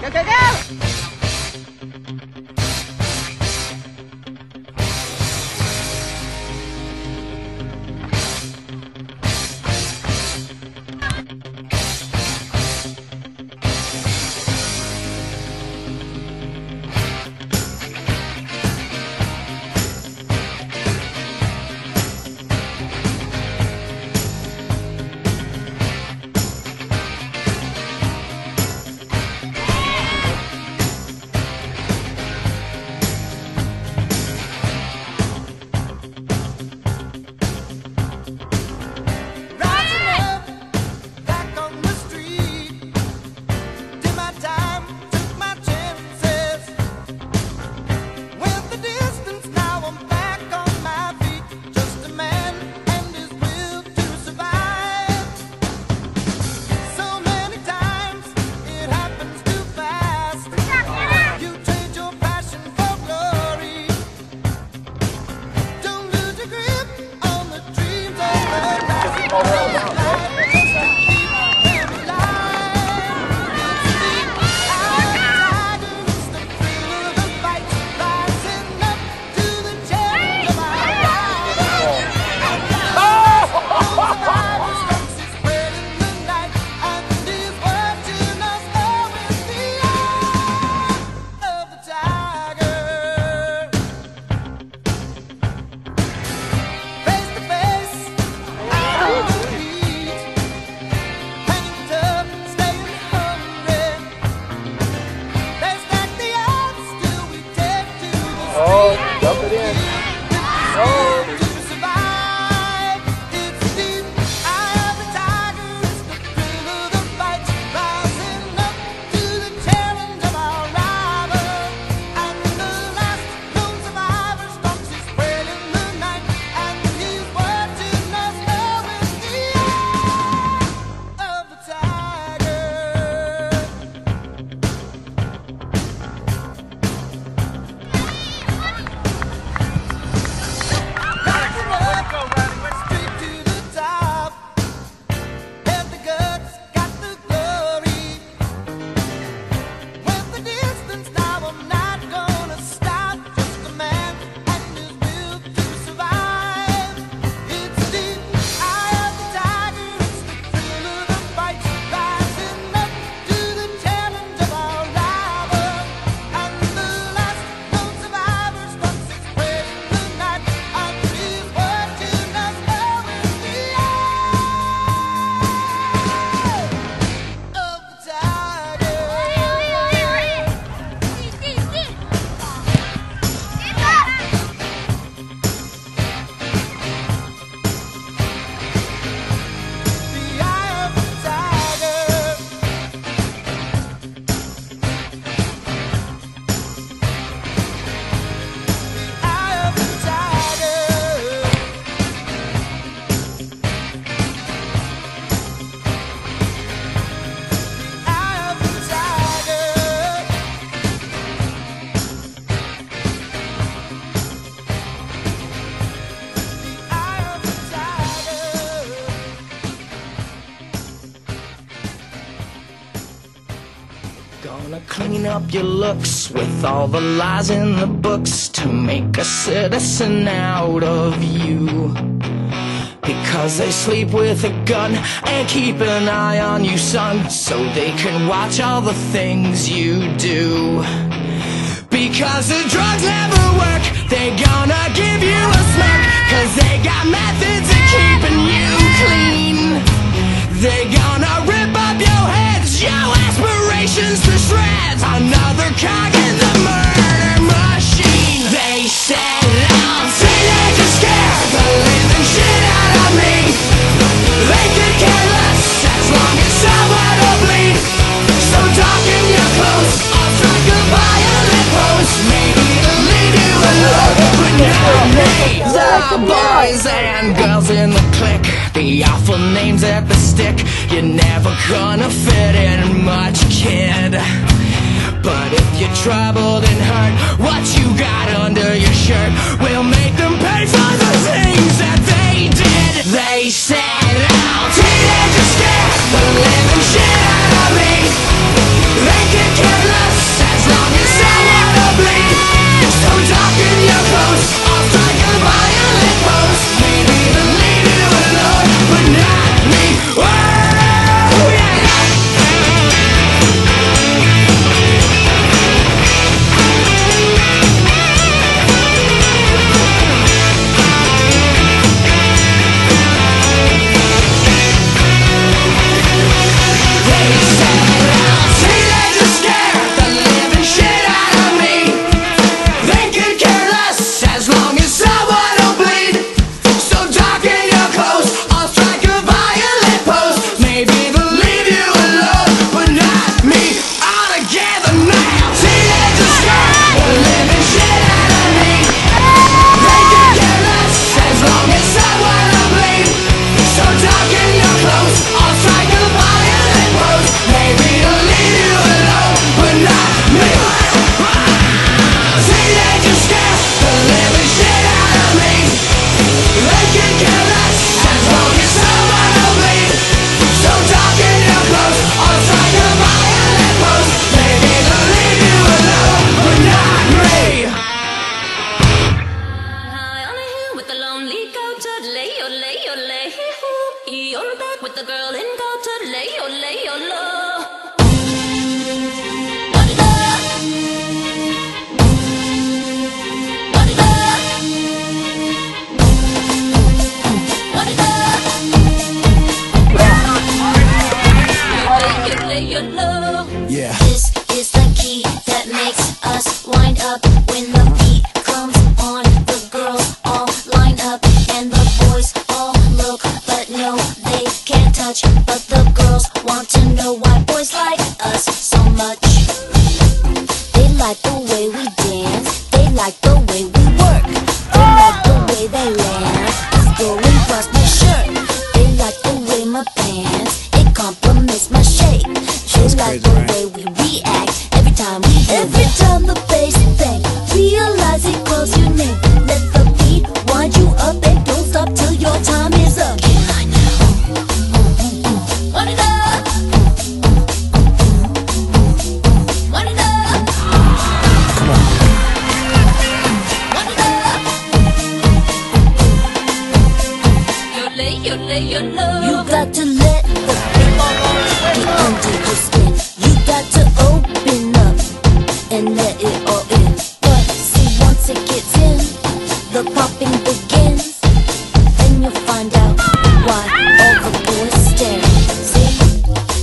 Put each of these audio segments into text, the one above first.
Go, go, go! Gonna clean up your looks with all the lies in the books to make a citizen out of you. Because they sleep with a gun and keep an eye on you, son, so they can watch all the things you do. Because the drugs never work, they gonna give you a smirk, cause they got methods of keeping you clean. They gonna rip up your heads, your aspirations to shreds. Another cog in the murder machine. They said I'm teenage and scared the living shit out of me. They could care less as long as someone will bleed. So darken your clothes, I'll strike a violent pose. Maybe it'll lead you alone, but not me. The boys and girls in the clique, the awful names at the stick. You're never gonna fit in much, kid But if you're troubled and hurt What you got under your shirt Will make them pay for the sin. Yo, lay Every time the bass it your name. Let the beat wind you up and don't stop till your time is up. You got to the popping begins. Then you find out why all the boys stare See,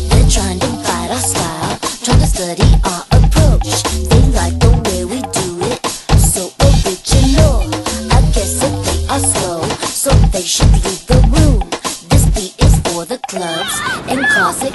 they're trying to fight our style. Trying to study our approach. They like the way we do it. So original. I guess if they are slow. So they should leave the room. This beat is for the clubs. And closet